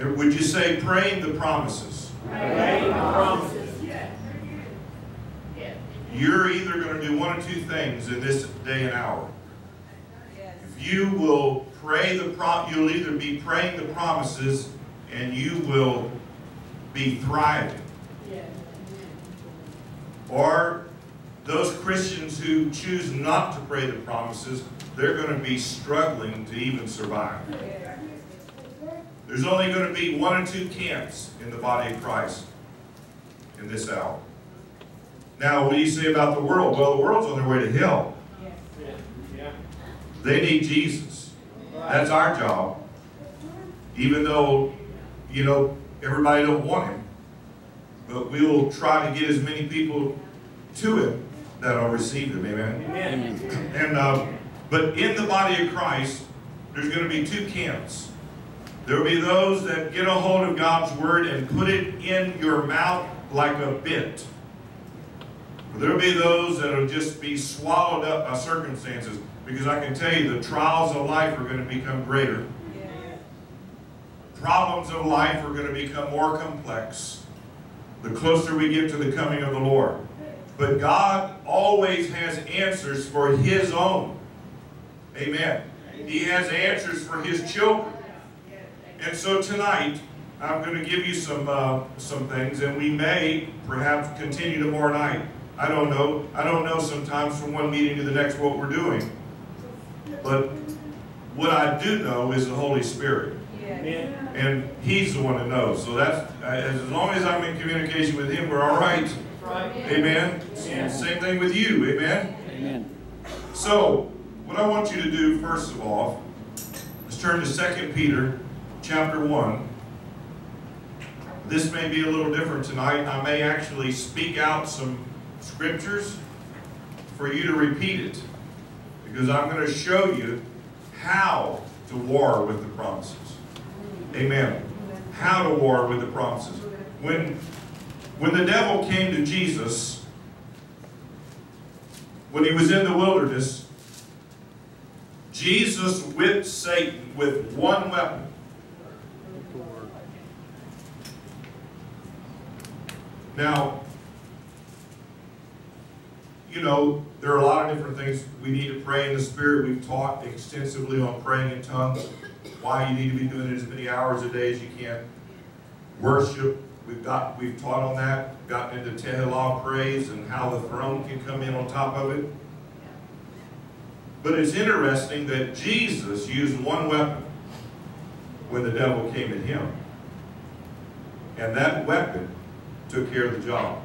Would you say praying the promises? Praying the promises. You're either going to do one or two things in this day and hour. If you will pray the pro, you'll either be praying the promises and you will be thriving. Or those Christians who choose not to pray the promises, they're going to be struggling to even survive. There's only going to be one or two camps in the body of Christ in this hour. Now, what do you say about the world? Well, the world's on their way to hell. They need Jesus. That's our job. Even though, you know, everybody don't want him. But we will try to get as many people to him that'll receive him. Amen. Amen. And uh, but in the body of Christ, there's going to be two camps. There will be those that get a hold of God's word and put it in your mouth like a bit. There will be those that will just be swallowed up by circumstances. Because I can tell you, the trials of life are going to become greater. Problems of life are going to become more complex the closer we get to the coming of the Lord. But God always has answers for His own. Amen. He has answers for His children. And so tonight, I'm going to give you some uh, some things, and we may perhaps continue tomorrow night. I don't know. I don't know sometimes from one meeting to the next what we're doing. But what I do know is the Holy Spirit. Amen. And He's the one that knows. So that's, as long as I'm in communication with Him, we're all right. Right. Amen. Amen. Same thing with you. Amen. Amen. So, what I want you to do, first of all, is turn to 2 Peter chapter 1. This may be a little different tonight. I may actually speak out some scriptures for you to repeat it. Because I'm going to show you how to war with the promises. Amen. How to war with the promises. When, when the devil came to Jesus, when he was in the wilderness, Jesus whipped Satan with one weapon. Now, you know, there are a lot of different things we need to pray in the Spirit. We've taught extensively on praying in tongues, why you need to be doing it as many hours a day as you can. Worship, we've got we've taught on that, gotten into Tehillah praise and how the throne can come in on top of it. But it's interesting that Jesus used one weapon when the devil came at him. And that weapon took care of the job.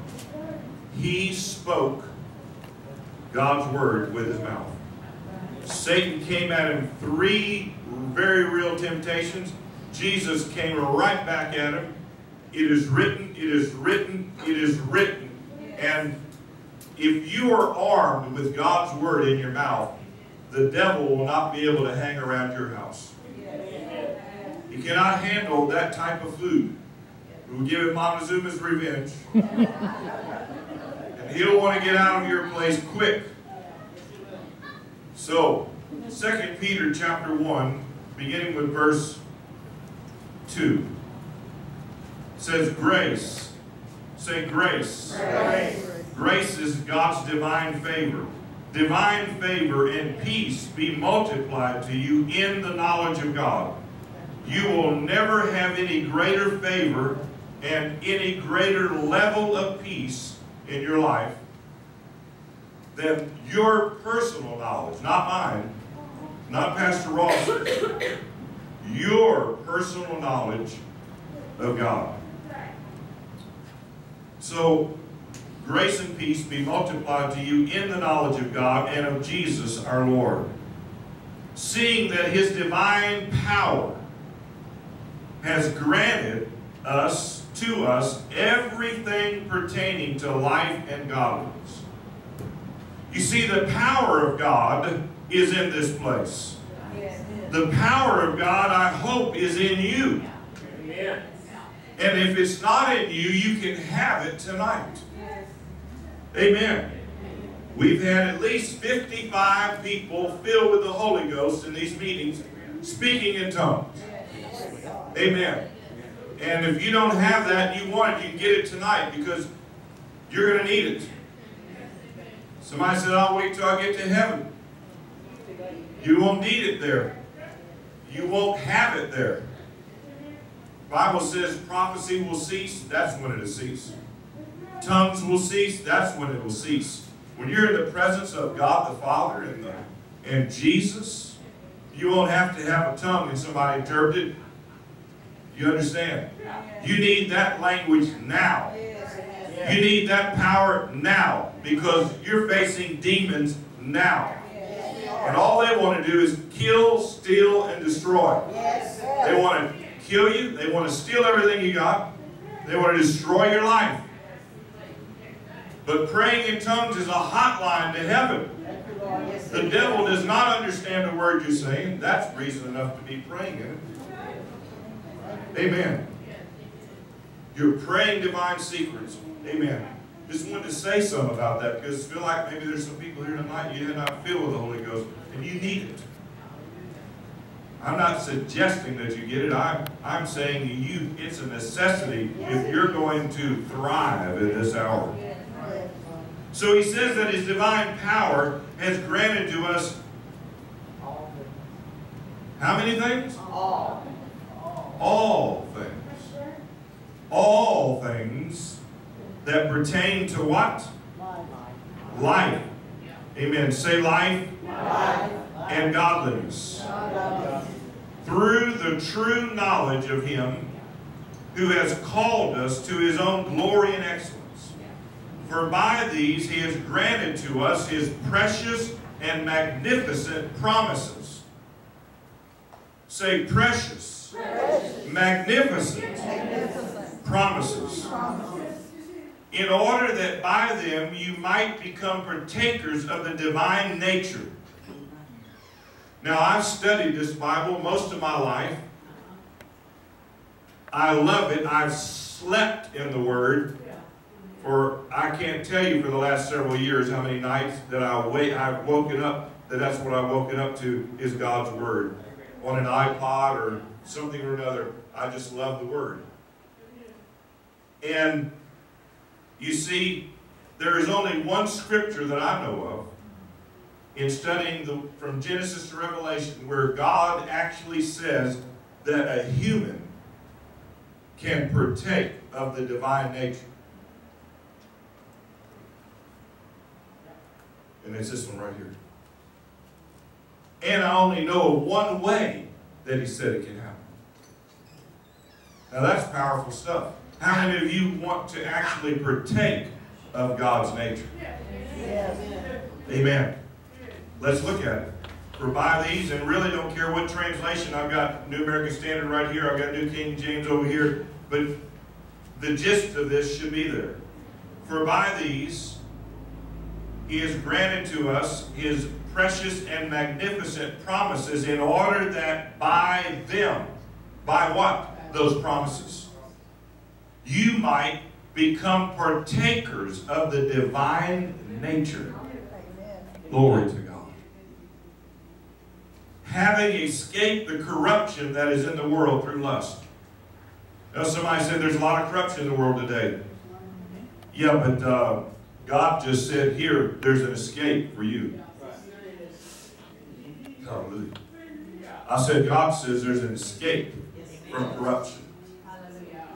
He spoke God's word with his mouth. Satan came at him three very real temptations. Jesus came right back at him. It is written, it is written, it is written. And if you are armed with God's word in your mouth, the devil will not be able to hang around your house. He cannot handle that type of food. We will give him Montezuma's revenge. and he'll want to get out of your place quick. So, 2 Peter chapter 1, beginning with verse 2, says, Grace. Say grace. Grace. Grace is God's divine favor. Divine favor and peace be multiplied to you in the knowledge of God. You will never have any greater favor and any greater level of peace in your life than your personal knowledge, not mine, not Pastor Ross, your personal knowledge of God. So, grace and peace be multiplied to you in the knowledge of God and of Jesus our Lord. Seeing that his divine power has granted us, to us, everything pertaining to life and godliness. You see, the power of God is in this place. The power of God, I hope, is in you. Amen. And if it's not in you, you can have it tonight. Amen. We've had at least 55 people filled with the Holy Ghost in these meetings speaking in tongues. Amen. And if you don't have that and you want it, you can get it tonight because you're going to need it. Somebody said, I'll wait till I get to heaven. You won't need it there. You won't have it there. Bible says prophecy will cease, that's when it'll cease. Tongues will cease, that's when it will cease. When you're in the presence of God the Father and, the, and Jesus, you won't have to have a tongue and somebody interpret it. You understand? You need that language now. You need that power now because you're facing demons now. And all they want to do is kill, steal, and destroy. They want to kill you. They want to steal everything you got. They want to destroy your life. But praying in tongues is a hotline to heaven. The devil does not understand the word you're saying. That's reason enough to be praying in it. Amen. You're praying divine secrets. Amen. Just wanted to say something about that because I feel like maybe there's some people here tonight you did not feel with the Holy Ghost and you need it. I'm not suggesting that you get it. I'm, I'm saying you it's a necessity if you're going to thrive in this hour. So he says that his divine power has granted to us how many things? All. All things. All things that pertain to what? Life. Amen. Say life and godliness. Through the true knowledge of him who has called us to his own glory and excellence. For by these he has granted to us his precious and magnificent promises. Say precious, magnificent, promises. In order that by them you might become partakers of the divine nature. Now, I've studied this Bible most of my life. I love it. I've slept in the Word for I can't tell you for the last several years how many nights that I wait, I've woken up, that that's what I've woken up to is God's Word. On an iPod or something or another. I just love the Word. And you see, there is only one scripture that I know of in studying the, from Genesis to Revelation where God actually says that a human can partake of the divine nature. And it's this one right here. And I only know of one way that he said it can happen. Now that's powerful stuff. How many of you want to actually partake of God's nature? Amen. Let's look at it. For by these, and really don't care what translation, I've got New American Standard right here, I've got New King James over here, but the gist of this should be there. For by these, he has granted to us his precious and magnificent promises in order that by them, by what? Those promises. You might become partakers of the divine nature. Glory to God. Having escaped the corruption that is in the world through lust. Now somebody said there's a lot of corruption in the world today. Yeah, but uh, God just said here, there's an escape for you. Hallelujah. I said, God says there's an escape from corruption.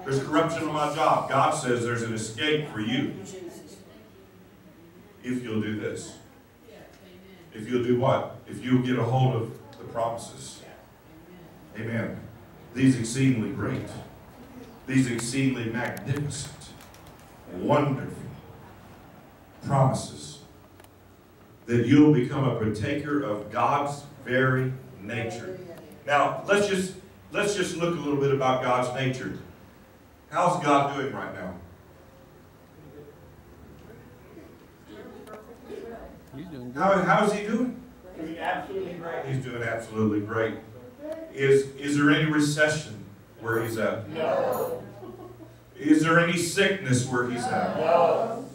There's corruption on my job. God says there's an escape for you. If you'll do this. If you'll do what? If you'll get a hold of the promises. Amen. These exceedingly great. These exceedingly magnificent. Wonderful promises that you'll become a partaker of God's very nature. Now, let's just let's just look a little bit about God's nature. How's God doing right now? He's doing good. How, how's he doing? He's absolutely great. He's doing absolutely great. Is is there any recession where he's at? No. Is there any sickness where he's at? No.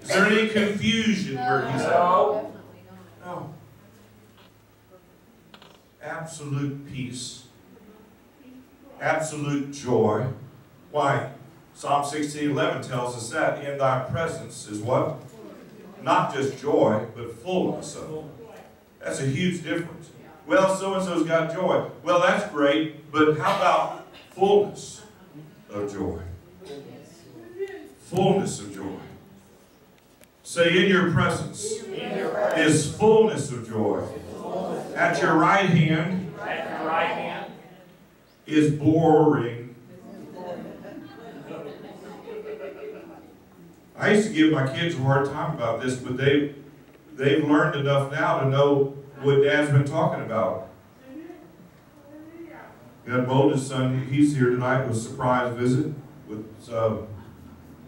Is there any confusion where he's at? No. No. Absolute peace. Absolute joy. Why? Psalm 16, 11 tells us that in thy presence is what? Not just joy, but fullness of. That's a huge difference. Well, so-and-so's got joy. Well, that's great, but how about fullness of joy? Fullness of joy. Say, in your presence is fullness of joy. At your right hand At your right hand. Is boring. I used to give my kids a hard time about this, but they they've learned enough now to know what Dad's been talking about. Got oldest son, he's here tonight with a surprise visit with uh,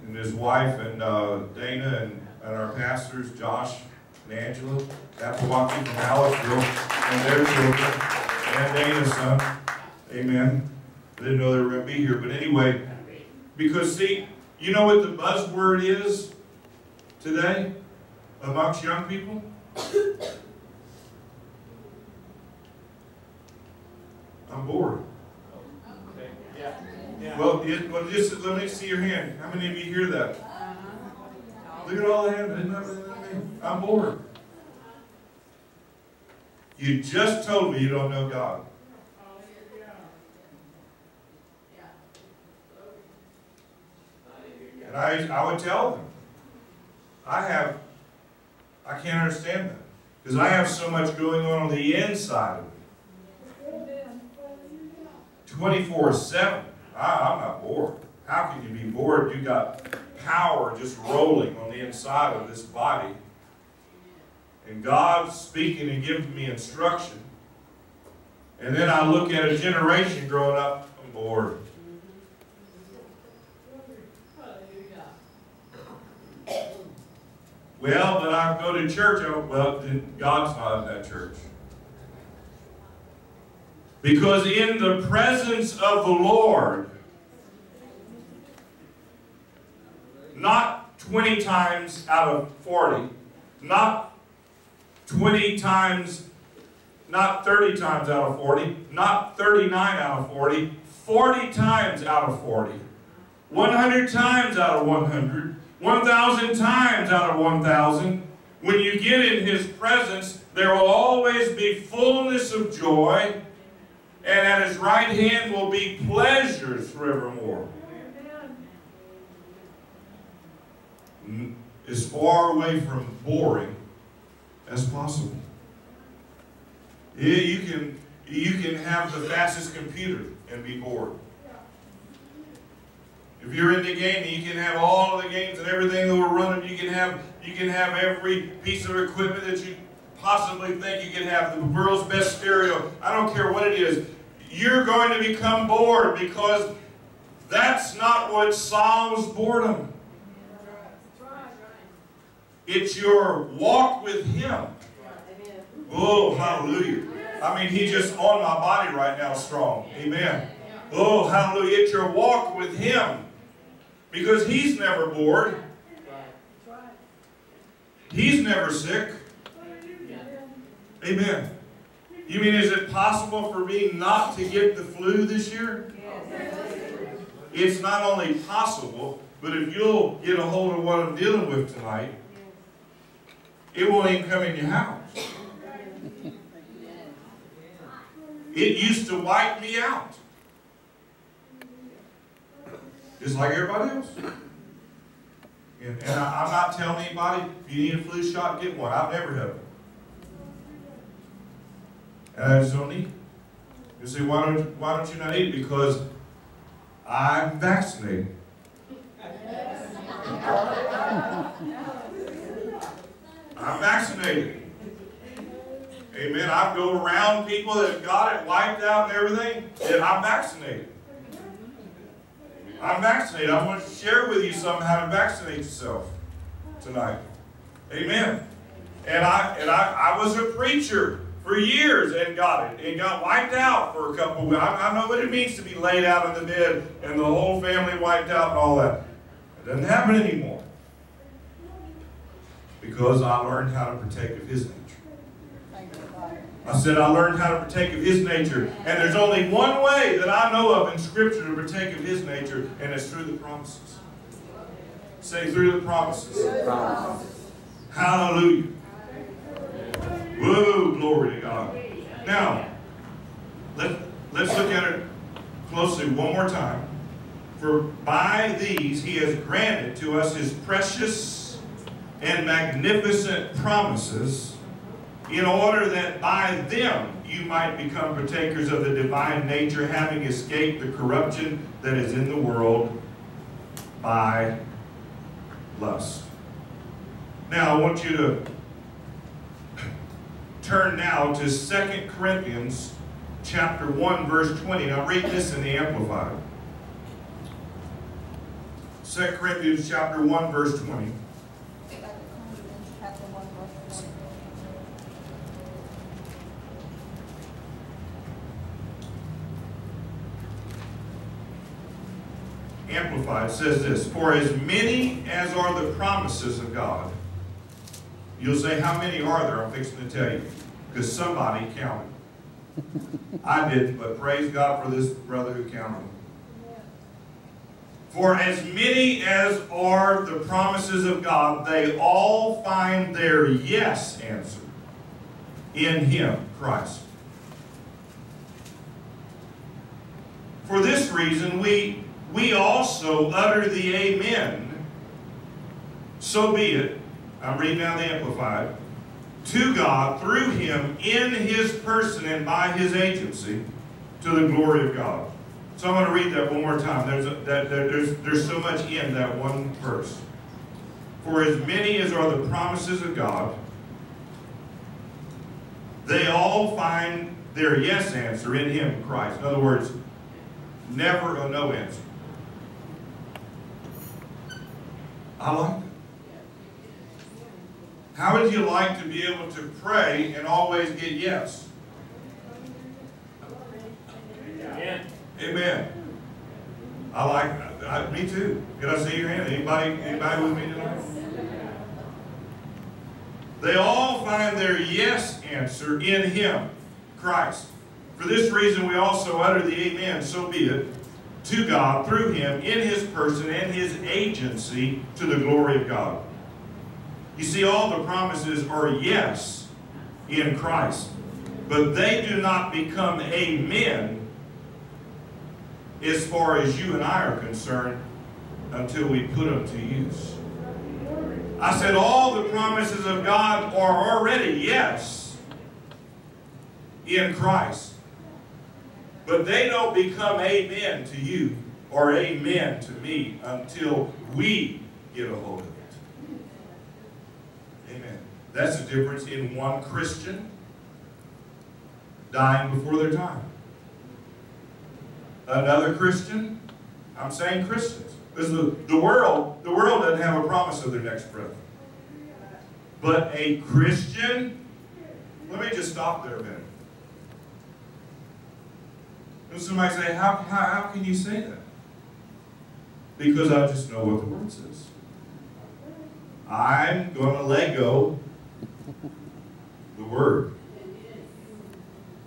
and his wife and uh, Dana and, and our pastors, Josh and Angela, Appawaki from Hallettsville, and their children, and Dana's son. Amen. I didn't know they were going to be here, but anyway, because see, you know what the buzzword is today amongst young people? I'm bored. Well, it, well, just let me see your hand. How many of you hear that? Look at all the hands. I'm bored. You just told me you don't know God. I, I would tell them, I have, I can't understand that. Because I have so much going on on the inside of me. 24 7. I'm not bored. How can you be bored? You got power just rolling on the inside of this body. And God's speaking and giving me instruction. And then I look at a generation growing up, I'm bored. Well, but I go to church. Oh, well, then God's not in that church. Because in the presence of the Lord, not 20 times out of 40, not 20 times, not 30 times out of 40, not 39 out of 40, 40 times out of 40, 100 times out of 100, 1,000 times out of 1,000. When you get in His presence, there will always be fullness of joy, and at His right hand will be pleasures forevermore. As far away from boring as possible. You can you can have the fastest computer and be bored. If you're into gaming, you can have all of the games and everything that we're running. You can have you can have every piece of equipment that you possibly think you can have. The world's best stereo. I don't care what it is. You're going to become bored because that's not what solves boredom. It's your walk with Him. Oh, hallelujah. I mean, He's just on my body right now strong. Amen. Oh, hallelujah. It's your walk with Him. Because He's never bored. He's never sick. Amen. You mean, is it possible for me not to get the flu this year? It's not only possible, but if you'll get a hold of what I'm dealing with tonight, it won't even come in your house. It used to wipe me out. Just like everybody else. And, and I, I'm not telling anybody, if you need a flu shot, get one. I've never had one. And I just don't need it. You say, why don't, why don't you not eat? Because I'm vaccinated. I'm vaccinated. Amen. I go around people that have got it wiped out and everything, and I'm vaccinated. I'm vaccinated. I want to share with you some how to vaccinate yourself tonight. Amen. And I and I, I was a preacher for years and got it and got wiped out for a couple of weeks. I, I know what it means to be laid out in the bed and the whole family wiped out and all that. It doesn't happen anymore. Because I learned how to partake of his nature. I said, I learned how to partake of his nature. And there's only one way that I know of in Scripture to partake of his nature, and it's through the promises. Say, through the promises. Hallelujah. Whoa, glory to God. Now, let, let's look at it closely one more time. For by these he has granted to us his precious and magnificent promises, in order that by them you might become partakers of the divine nature, having escaped the corruption that is in the world by lust. Now, I want you to turn now to 2 Corinthians chapter 1, verse 20. Now, read this in the Amplified. 2 Corinthians chapter 1, verse 20. Amplified says this For as many as are the promises of God, you'll say, How many are there? I'm fixing to tell you. Because somebody counted. I didn't, but praise God for this brother who counted them. For as many as are the promises of God, they all find their yes answer in Him, Christ. For this reason, we, we also utter the Amen. So be it. I'm reading now the Amplified. To God, through Him, in His person and by His agency, to the glory of God. So I'm going to read that one more time. There's, a, that, there's, there's so much in that one verse. For as many as are the promises of God, they all find their yes answer in Him, Christ. In other words, never a no answer. I like that. How would you like to be able to pray and always get yes? Amen. Amen. I like, I, me too. Can I see your hand? Anybody, anybody with me tonight? They all find their yes answer in Him, Christ. For this reason, we also utter the Amen, so be it, to God through Him in His person and His agency to the glory of God. You see, all the promises are yes in Christ, but they do not become amen as far as you and I are concerned until we put them to use. I said all the promises of God are already yes in Christ. But they don't become amen to you or amen to me until we get a hold of it. Amen. That's the difference in one Christian dying before their time. Another Christian, I'm saying Christians. Because the, the world, the world doesn't have a promise of their next breath. But a Christian, let me just stop there a minute. And somebody say, how, how, how can you say that? Because I just know what the word says. I'm going to let go the word.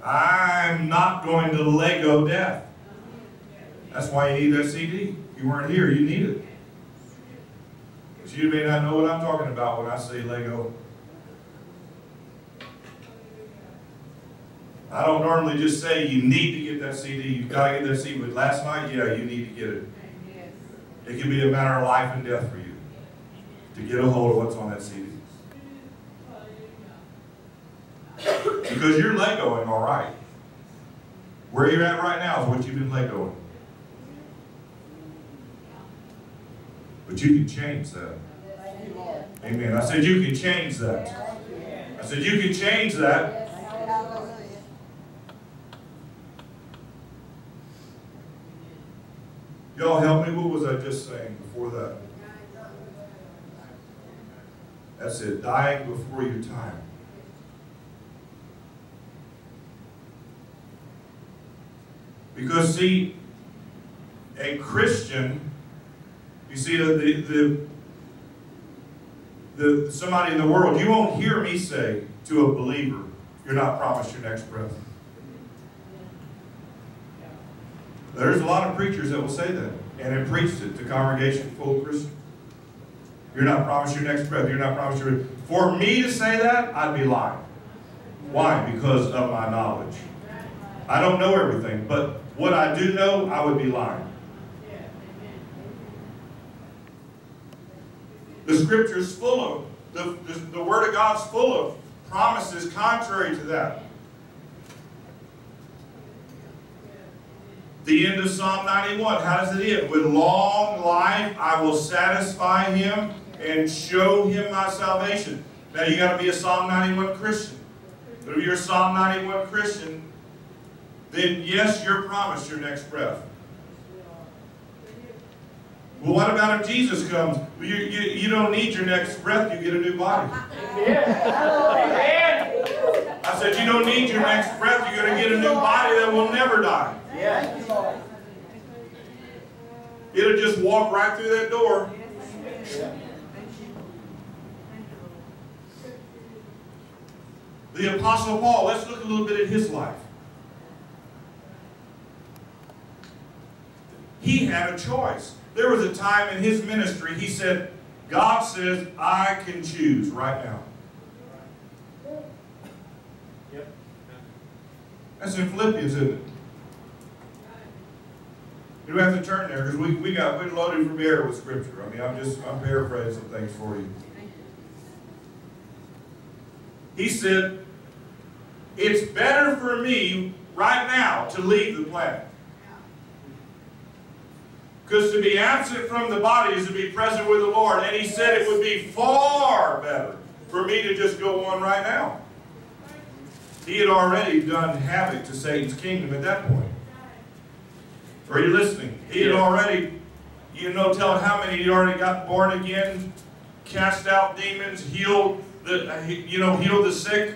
I'm not going to let go death. That's why you need that CD. If you weren't here, you need it. But you may not know what I'm talking about when I say Lego. I don't normally just say you need to get that CD. You've got to get that CD. But last night, yeah, you need to get it. It can be a matter of life and death for you to get a hold of what's on that CD. Because you're Legoing all right. Where you're at right now is what you've been Legoing. But you can change that. Amen. I said you can change that. I said you can change that. Y'all help me. What was I just saying before that? That's it. Dying before your time. Because see, a Christian, you see the, the, the, the somebody in the world, you won't hear me say to a believer, you're not promised your next breath. There's a lot of preachers that will say that, and have preached it to congregation full of Christians. You're not promised your next breath. You're not promised your. For me to say that, I'd be lying. Why? Because of my knowledge. I don't know everything, but what I do know, I would be lying. The scripture's full of, the, the, the Word of God's full of promises contrary to that. The end of Psalm 91, how does it end? With long life I will satisfy him and show him my salvation. Now you got to be a Psalm 91 Christian. But if you're a Psalm 91 Christian, then yes, you're promised your next breath. Well, what about if Jesus comes? Well, you, you, you don't need your next breath, you get a new body. I said, you don't need your next breath, you're going to get a new body that will never die. It'll just walk right through that door. The Apostle Paul, let's look a little bit at his life. He had a choice. There was a time in his ministry, he said, God says, I can choose right now. Yep. That's in Philippians, isn't it? You don't have to turn there because we, we got we're loaded from air with scripture. I mean, I'm just I'm paraphrasing things for you. He said, It's better for me right now to leave the planet. Because to be absent from the body is to be present with the Lord. And he said it would be far better for me to just go on right now. He had already done havoc to Satan's kingdom at that point. Are you listening? He had already, you know, tell how many he already got born again, cast out demons, healed the, you know, healed the sick.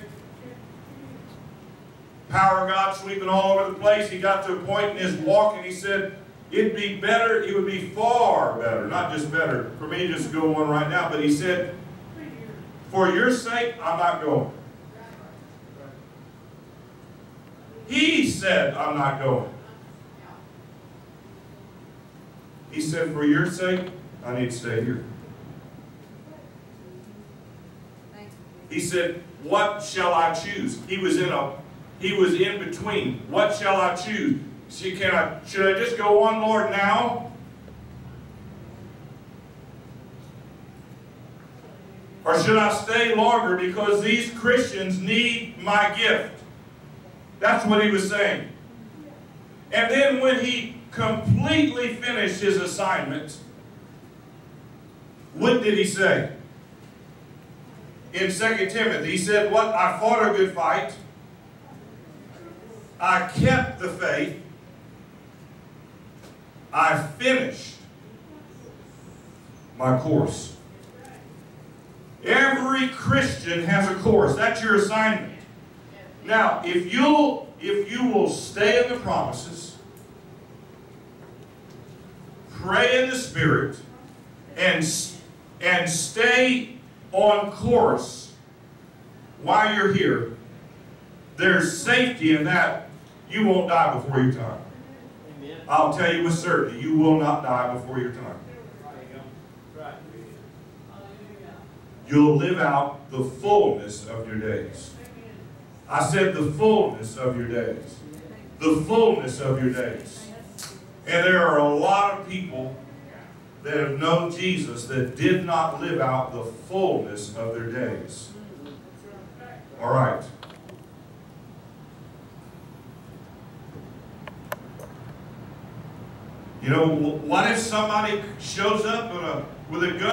Power of God sweeping all over the place. He got to a point in his walk and he said, it'd be better, it would be far better, not just better, for me to just go on right now, but he said, for your sake, I'm not going. He said, I'm not going. He said, for your sake, I need to stay here. He said, what shall I choose? He was in a, he was in between. What shall I choose? Can I, should I just go on, Lord, now? Or should I stay longer because these Christians need my gift? That's what he was saying. And then when he completely finished his assignment, what did he say? In 2 Timothy, he said, What I fought a good fight, I kept the faith, I finished my course. Every Christian has a course. That's your assignment. Now, if you'll if you will stay in the promises, pray in the Spirit, and, and stay on course while you're here, there's safety in that you won't die before your time. Amen. I'll tell you with certainty, you will not die before your time. There you go. Right. You'll live out the fullness of your days. I said the fullness of your days. The fullness of your days. And there are a lot of people that have known Jesus that did not live out the fullness of their days. All right. You know, what if somebody shows up with a, with a gun?